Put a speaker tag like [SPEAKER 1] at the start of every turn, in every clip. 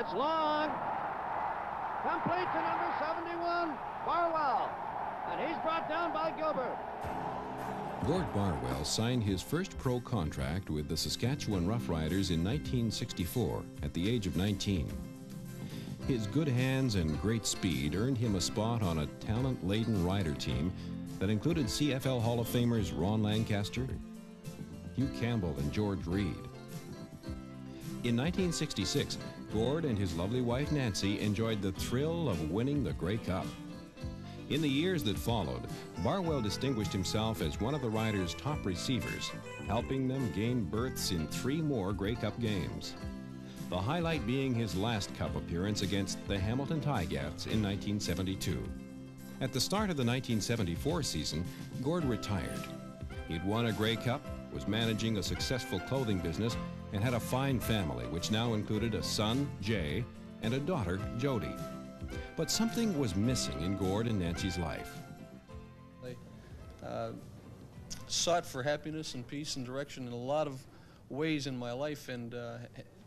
[SPEAKER 1] It's long. Complete to number 71, Barwell. And he's brought down by Gilbert.
[SPEAKER 2] Gord Barwell signed his first pro contract with the Saskatchewan Roughriders in 1964 at the age of 19. His good hands and great speed earned him a spot on a talent laden rider team that included CFL Hall of Famers Ron Lancaster, Hugh Campbell, and George Reed. In 1966, Gord and his lovely wife Nancy enjoyed the thrill of winning the Grey Cup. In the years that followed, Barwell distinguished himself as one of the riders' top receivers, helping them gain berths in three more Grey Cup games. The highlight being his last Cup appearance against the Hamilton Ti-Cats in 1972. At the start of the 1974 season, Gord retired. He'd won a Grey Cup, was managing a successful clothing business, and had a fine family, which now included a son, Jay, and a daughter, Jody. But something was missing in Gord and Nancy's life.
[SPEAKER 3] I uh, sought for happiness and peace and direction in a lot of ways in my life, and uh,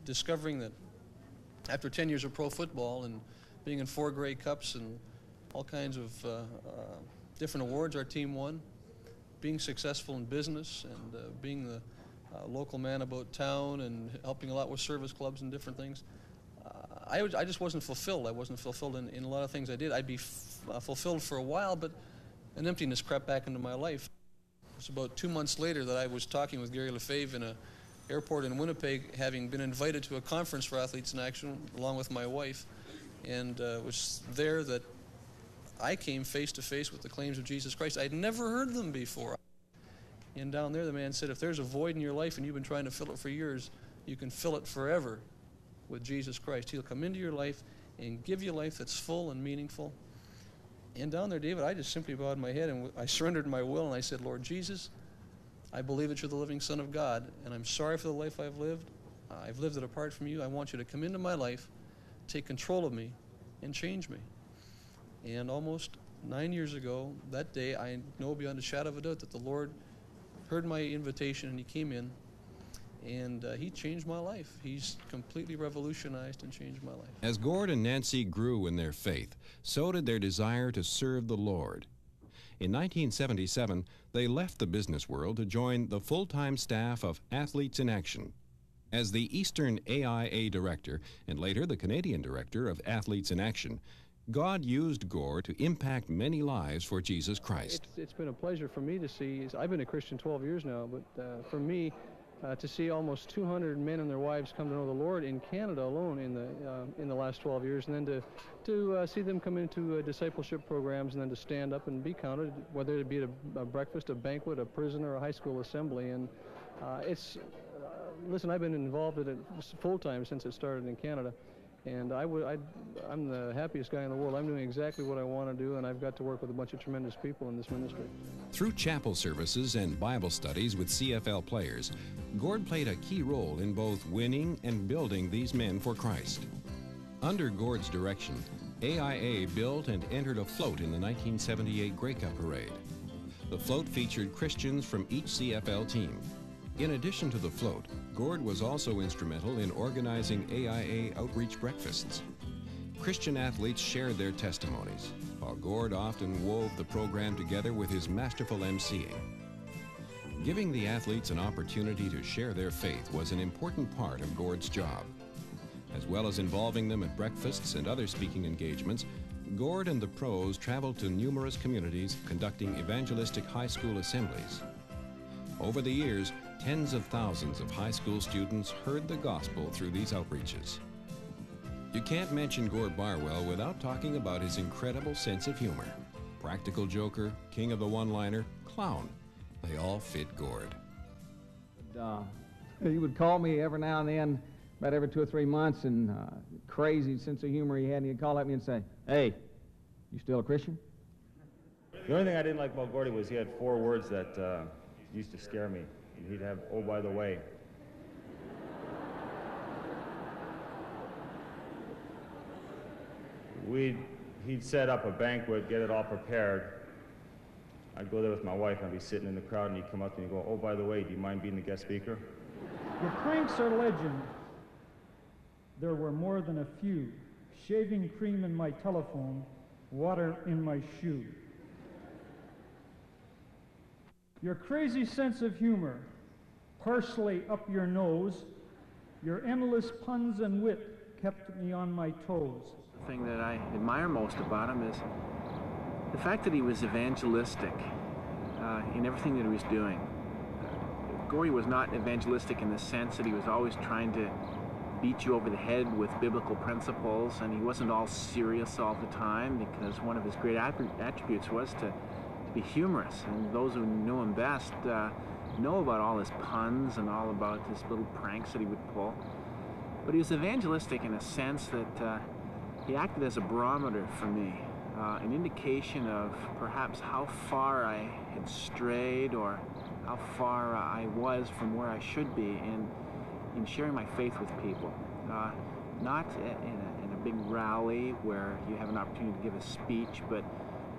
[SPEAKER 3] discovering that after 10 years of pro football and being in four Grey Cups and all kinds of uh, uh, different awards our team won, being successful in business and uh, being the uh, local man about town and helping a lot with service clubs and different things. I, was, I just wasn't fulfilled. I wasn't fulfilled in, in a lot of things I did. I'd be fulfilled for a while, but an emptiness crept back into my life. It was about two months later that I was talking with Gary Lefebvre in an airport in Winnipeg, having been invited to a conference for Athletes in Action along with my wife. And uh, it was there that I came face to face with the claims of Jesus Christ. I'd never heard them before. And down there, the man said, if there's a void in your life and you've been trying to fill it for years, you can fill it forever with Jesus Christ. He'll come into your life and give you life that's full and meaningful. And down there, David, I just simply bowed my head and I surrendered my will and I said, Lord Jesus, I believe that you're the living Son of God, and I'm sorry for the life I've lived. I've lived it apart from you. I want you to come into my life, take control of me, and change me. And almost nine years ago, that day, I know beyond a shadow of a doubt that the Lord heard my invitation and He came in and uh, he changed my life. He's completely revolutionized and changed my life.
[SPEAKER 2] As Gord and Nancy grew in their faith, so did their desire to serve the Lord. In 1977, they left the business world to join the full time staff of Athletes in Action. As the Eastern AIA director and later the Canadian director of Athletes in Action, God used Gord to impact many lives for Jesus Christ.
[SPEAKER 4] It's, it's been a pleasure for me to see. I've been a Christian 12 years now, but uh, for me, uh, to see almost 200 men and their wives come to know the Lord in Canada alone in the uh, in the last 12 years, and then to to uh, see them come into uh, discipleship programs, and then to stand up and be counted, whether it be at a, a breakfast, a banquet, a prison, or a high school assembly, and uh, it's listen. I've been involved in it full time since it started in Canada. And I would, I, I'm the happiest guy in the world. I'm doing exactly what I want to do, and I've got to work with a bunch of tremendous people in this ministry.
[SPEAKER 2] Through chapel services and Bible studies with CFL players, Gord played a key role in both winning and building these men for Christ. Under Gord's direction, AIA built and entered a float in the 1978 Grey Cup Parade. The float featured Christians from each CFL team. In addition to the float, Gord was also instrumental in organizing AIA outreach breakfasts. Christian athletes shared their testimonies, while Gord often wove the program together with his masterful emceeing. Giving the athletes an opportunity to share their faith was an important part of Gord's job. As well as involving them at breakfasts and other speaking engagements, Gord and the pros traveled to numerous communities conducting evangelistic high school assemblies. Over the years, tens of thousands of high school students heard the gospel through these outreaches. You can't mention Gord Barwell without talking about his incredible sense of humor. Practical joker, king of the one-liner, clown. They all fit Gord.
[SPEAKER 5] Uh, he would call me every now and then, about every two or three months, and uh, crazy sense of humor he had, and he'd call at me and say, hey, you still a Christian?
[SPEAKER 6] The only thing I didn't like about Gordy was he had four words that uh, used to scare me he'd have, oh, by the way. We'd, he'd set up a banquet, get it all prepared. I'd go there with my wife, and I'd be sitting in the crowd, and he'd come up to me and go, oh, by the way, do you mind being the guest speaker?
[SPEAKER 7] The cranks are legend. there were more than a few. Shaving cream in my telephone, water in my shoe. Your crazy sense of humor, parsley up your nose, your endless puns and wit kept me on my toes.
[SPEAKER 8] The thing that I admire most about him is the fact that he was evangelistic uh, in everything that he was doing. Gordy was not evangelistic in the sense that he was always trying to beat you over the head with biblical principles, and he wasn't all serious all the time because one of his great attributes was to be humorous. And those who knew him best uh, know about all his puns and all about his little pranks that he would pull. But he was evangelistic in a sense that uh, he acted as a barometer for me, uh, an indication of perhaps how far I had strayed or how far I was from where I should be in in sharing my faith with people. Uh, not in a, in a, big rally where you have an opportunity to give a speech, but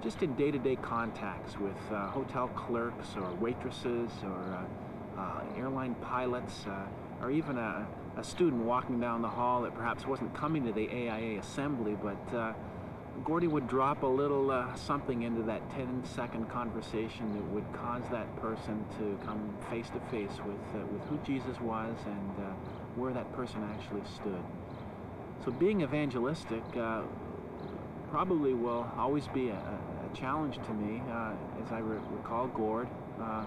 [SPEAKER 8] just in day-to-day contacts with uh, hotel clerks or waitresses or uh, uh airline pilots uh, or even a, a, student walking down the hall that perhaps wasn't coming to the AIA assembly, but uh, Gordy would drop a little something into that 10-second conversation that would cause that person to come face to face with with who Jesus was and where that person actually stood. So being evangelistic probably will always be a challenge to me, uh, as I re recall Gord. Uh,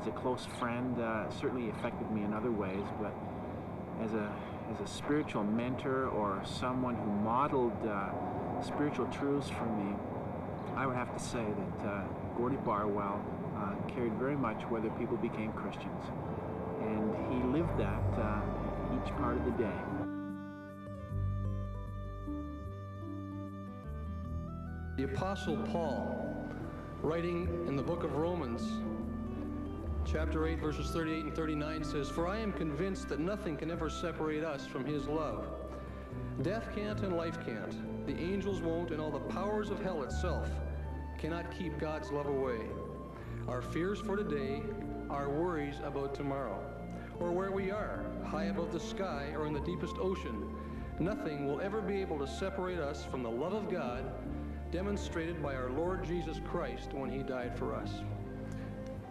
[SPEAKER 8] as a close friend, certainly affected me in other ways, but as a as a spiritual mentor or someone who modeled spiritual truths for me, I would have to say that uh, Gordy Barwell uh, carried very much whether people became Christians. And he lived that uh, each part of the day.
[SPEAKER 3] The Apostle Paul, writing in the book of Romans, chapter 8, verses 38 and 39 says, For I am convinced that nothing can ever separate us from his love. Death can't and life can't the angels won't, and all the powers of hell itself cannot keep God's love away. Our fears for today, our worries about tomorrow, or where we are, high above the sky or in the deepest ocean, nothing will ever be able to separate us from the love of God demonstrated by our Lord Jesus Christ when he died for us.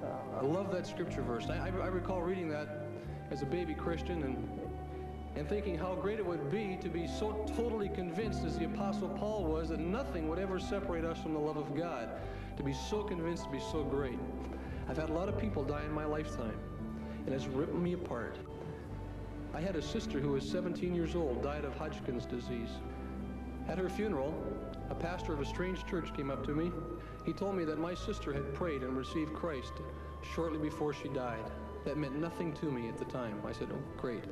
[SPEAKER 3] Uh, I love that scripture verse. I, I, recall reading that as a baby Christian and and thinking how great it would be to be so totally convinced as the Apostle Paul was that nothing would ever separate us from the love of God. To be so convinced to be so great. I've had a lot of people die in my lifetime, and it's ripped me apart. I had a sister who was 17 years old, died of Hodgkin's disease. At her funeral, a pastor of a strange church came up to me. He told me that my sister had prayed and received Christ shortly before she died. That meant nothing to me at the time. I said, oh, great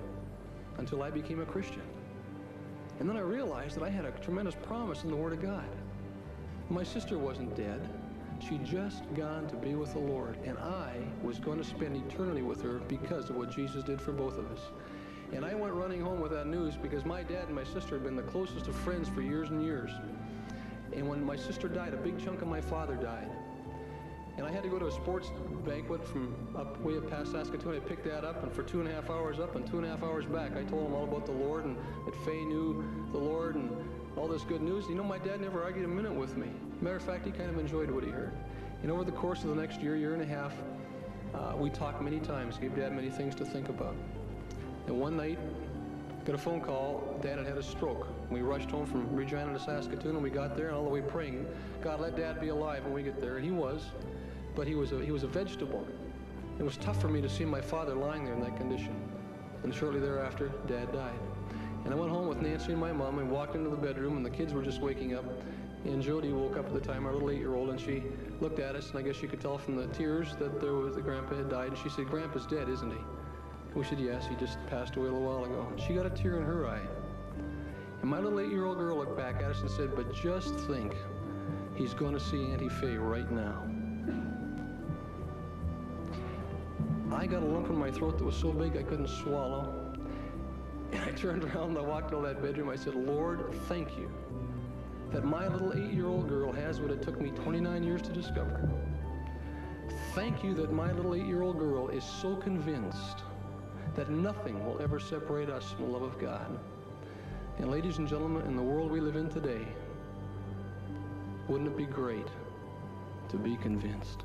[SPEAKER 3] until I became a Christian. And then I realized that I had a tremendous promise in the Word of God. My sister wasn't dead. She'd just gone to be with the Lord, and I was going to spend eternity with her because of what Jesus did for both of us. And I went running home with that news because my dad and my sister had been the closest of friends for years and years. And when my sister died, a big chunk of my father died. And I had to go to a sports banquet from up way up past Saskatoon. I picked that up, and for two and a half hours up and two and a half hours back, I told him all about the Lord and that Faye knew the Lord and all this good news. You know, my dad never argued a minute with me. Matter of fact, he kind of enjoyed what he heard. And over the course of the next year, year and a half, uh, we talked many times, gave Dad many things to think about. And one night, got a phone call, Dad had had a stroke. We rushed home from Regina to Saskatoon, and we got there, and all the way praying, God, let Dad be alive when we get there. And he was but he was a, he was a vegetable. It was tough for me to see my father lying there in that condition. And shortly thereafter, Dad died. And I went home with Nancy and my mom and walked into the bedroom, and the kids were just waking up. And Jody woke up at the time, our little eight-year-old, and she looked at us, and I guess she could tell from the tears that there was the grandpa had died. And she said, "Grandpa's dead, isn't he?" We said, "Yes, he just passed away a little while ago." She got a tear in her eye. And my little eight-year-old girl looked back at us and said, "But just think, he's going to see Auntie Faye right now." I got a lump in my throat that was so big I couldn't swallow. And I turned around and I walked into that bedroom. I said, Lord, thank you that my little eight-year-old girl has what it took me 29 years to discover. Thank you that my little eight-year-old girl is so convinced that nothing will ever separate us from the love of God. And ladies and gentlemen, in the world we live in today, wouldn't it be great to be convinced?